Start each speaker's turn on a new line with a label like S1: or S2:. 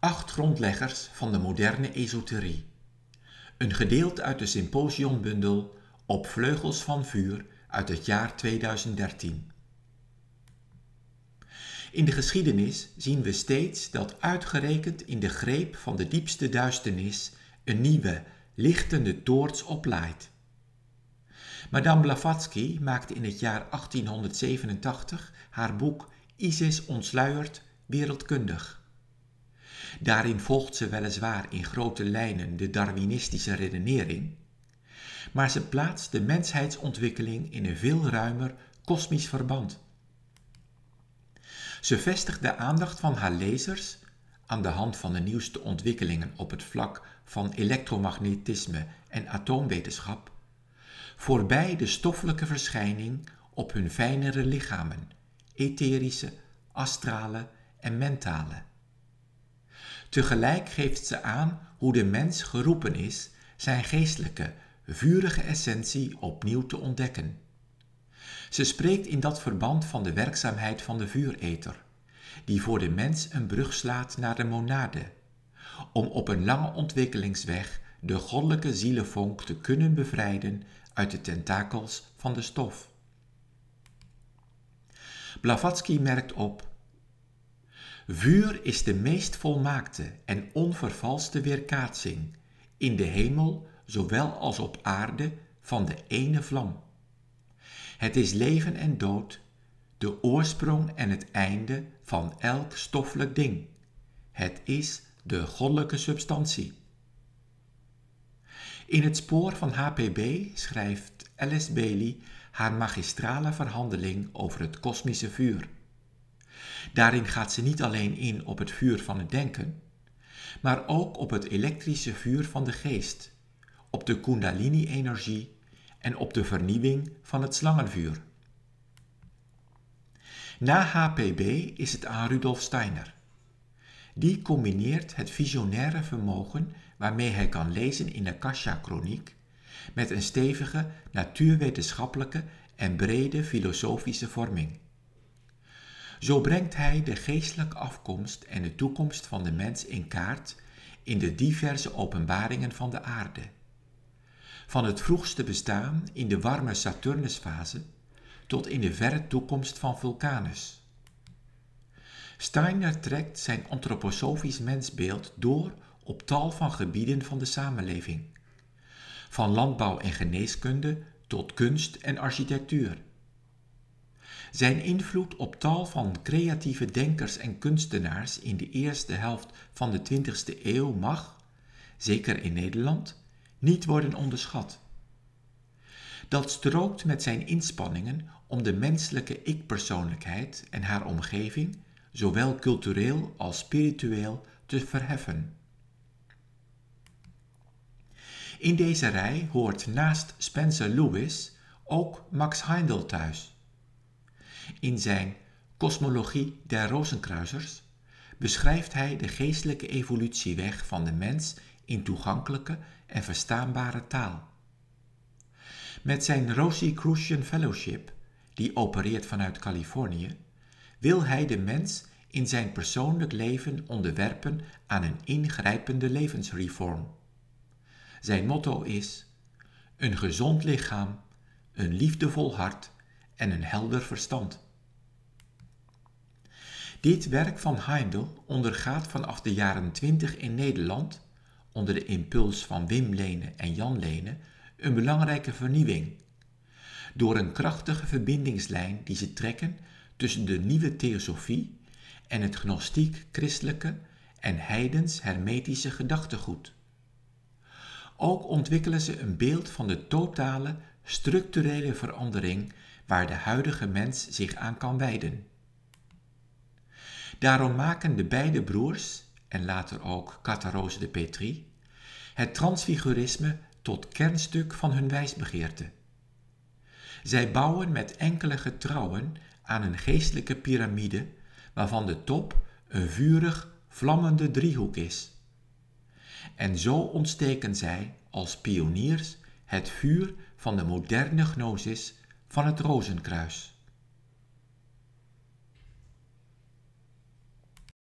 S1: Acht grondleggers van de moderne esoterie. Een gedeelte uit de symposiumbundel Op vleugels van vuur uit het jaar 2013. In de geschiedenis zien we steeds dat uitgerekend in de greep van de diepste duisternis een nieuwe, lichtende toorts oplaait. Madame Blavatsky maakte in het jaar 1887 haar boek Isis ontsluierd wereldkundig. Daarin volgt ze weliswaar in grote lijnen de Darwinistische redenering, maar ze plaatst de menshheidsontwikkeling in een veel ruimer kosmisch verband. Ze vestigt de aandacht van haar lezers aan de hand van de nieuwste ontwikkelingen op het vlak van elektromagnetisme en atoomwetenschap, voorbij de stoffelijke verschijning op hun fijnere lichamen, etherische, astrale en mentale. Tegelijk geeft ze aan hoe de mens geroepen is zijn geestelijke, vurige essentie opnieuw te ontdekken. Ze spreekt in dat verband van de werkzaamheid van de vuureter, die voor de mens een brug slaat naar de monade, om op een lange ontwikkelingsweg de goddelijke zielenvonk te kunnen bevrijden uit de tentakels van de stof. Blavatsky merkt op Vuur is de meest volmaakte en onvervalste weerkaatsing in de hemel zowel als op aarde van de ene vlam. Het is leven en dood, de oorsprong en het einde van elk stoffelijk ding. Het is de goddelijke substantie. In het spoor van HPB schrijft Alice Bailey haar magistrale verhandeling over het kosmische vuur. Daarin gaat ze niet alleen in op het vuur van het denken, maar ook op het elektrische vuur van de geest, op de Kundalini-energie en op de vernieuwing van het slangenvuur. Na HPB is het aan Rudolf Steiner. Die combineert het visionaire vermogen waarmee hij kan lezen in de Akasha-chroniek met een stevige natuurwetenschappelijke en brede filosofische vorming. Zo brengt hij de geestelijke afkomst en de toekomst van de mens in kaart in de diverse openbaringen van de aarde. Van het vroegste bestaan in de warme Saturnusfase tot in de verre toekomst van Vulcanus. Steiner trekt zijn antroposofisch mensbeeld door op tal van gebieden van de samenleving, van landbouw en geneeskunde tot kunst en architectuur. Zijn invloed op tal van creatieve denkers en kunstenaars in de eerste helft van de 20e eeuw mag, zeker in Nederland, niet worden onderschat. Dat strookt met zijn inspanningen om de menselijke ik-persoonlijkheid en haar omgeving, zowel cultureel als spiritueel, te verheffen. In deze rij hoort naast Spencer Lewis ook Max Heindel thuis. In zijn Cosmologie der Rozenkruisers beschrijft hij de geestelijke evolutieweg van de mens in toegankelijke en verstaanbare taal. Met zijn Rosicrucian Fellowship, die opereert vanuit Californië, wil hij de mens in zijn persoonlijk leven onderwerpen aan een ingrijpende levensreform. Zijn motto is: een gezond lichaam, een liefdevol hart en een helder verstand. Dit werk van Heindel ondergaat vanaf de jaren 20 in Nederland, onder de impuls van Wim Lene en Jan Lene, een belangrijke vernieuwing. Door een krachtige verbindingslijn die ze trekken tussen de nieuwe theosofie en het gnostiek-christelijke en heidens-hermetische gedachtegoed. Ook ontwikkelen ze een beeld van de totale, structurele verandering waar de huidige mens zich aan kan wijden. Daarom maken de beide broers, en later ook Catarose de Petrie, het transfigurisme tot kernstuk van hun wijsbegeerte. Zij bouwen met enkele getrouwen aan een geestelijke piramide waarvan de top een vurig, vlammende driehoek is. En zo ontsteken zij als pioniers het vuur van de moderne gnosis van het Rozenkruis.